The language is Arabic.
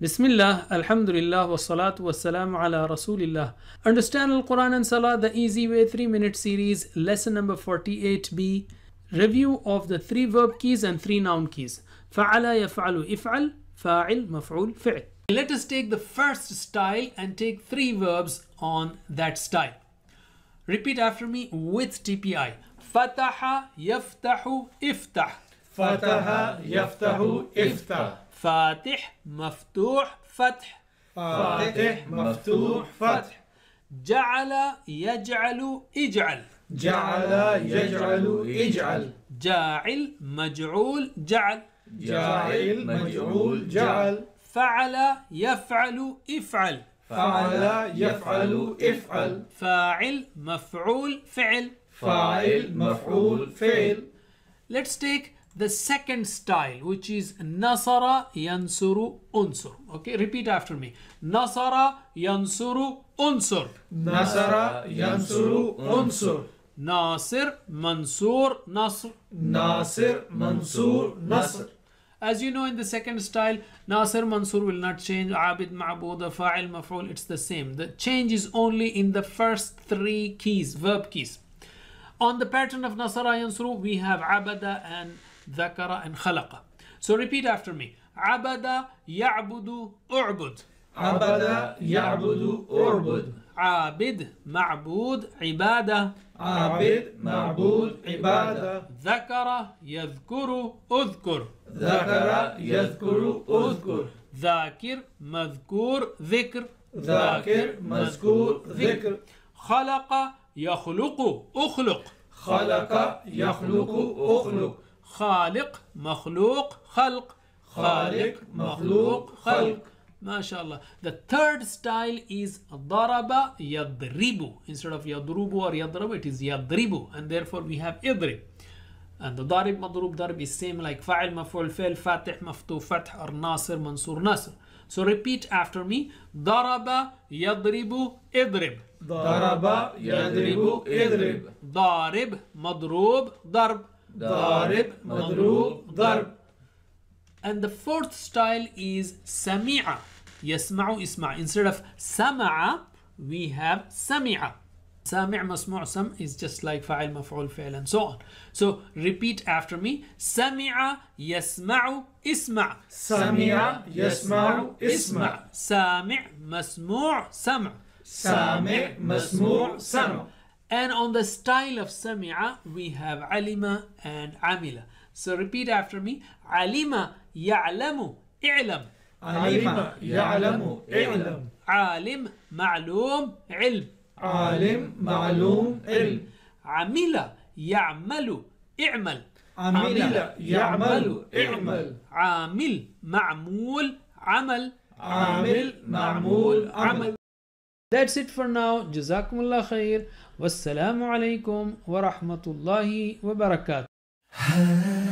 Bismillah, Alhamdulillah, wassalatu wassalamu ala Rasulillah. Understand Al Quran and Salah, the Easy Way 3 Minute Series, lesson number 48b. Review of the three verb keys and three noun keys. Fa'ala yaf'alu if'al, fa'il, maf'ul, fi'l. Let us take the first style and take three verbs on that style. Repeat after me with TPI. Fataha, yaftahu, iftah. فتح يفتح افتح. فاتح مفتوح فتح. فاتح مفتوح فتح. جعل يجعل اجعل. جعل يجعل اجعل. جاعل مجعول جعل. جاعل مجعول جعل. فعل يفعل افعل. فعل يفعل افعل. فاعل مفعول فعل. فاعل مفعول فعل. Let's take the second style which is nasara yansuru unsur. Okay repeat after me. Nasara yansuru unsur. Nasara yansuru unsur. Nasir mansur nasr. Nasir mansur nasr. As you know in the second style nasir mansur will not change. Abid ma'bud fa'il maf'ul it's the same. The change is only in the first three keys verb keys. On the pattern of nasara yansuru we have abada and Dhakara and Khalaqa. So repeat after me. Abada Ya'budu U'bud. عبد يعبد أعبد. عابد معبود عبادة. عابد معبود عبادة. ذكر يذكر أذكر. ذكر يذكر أذكر. ذاكر مذكور ذكر. ذاكر مذكور ذكر. خلق يخلق أخلق. خلق يخلق أخلق. خالق مخلوق خلق. خالق مخلوق خلق. ما شاء الله. The third style is ضرب يضرب. Instead of يضرب or يضرب it is يضرب. And therefore we have اضرب and the ضارب مضروب. ضرب is same like فاعل مفعول فعل فاتح مفتوح فتح or ناصر منصور نصر so repeat after me. ضرب يضرب اضرب. ضرب يضرب اضرب. ضارب مضروب ضرب. ضارب مضروب ضرب And the fourth style is سمع يسمع اسمع instead of سمع we have سمع سامع مسموع سم is just like فاعل مفعول فعل and so on so repeat after me سمع يسمع اسمع سمع يسمع اسمع سامع مسموع سمع سامع مسموع سمع And on the style of سمع we have علم and عمل. So repeat after me. علم يعلم اعلم. علم يعلم اعلم عالم معلوم علم. عالم معلوم علم عمل يعمل اعمل. عمل يعمل اعمل عامل معمول عمل. عامل معمول عمل That's it for now. Jazakumullah khair. Wassalamu alaikum wa rahmatullahi wa barakatuh.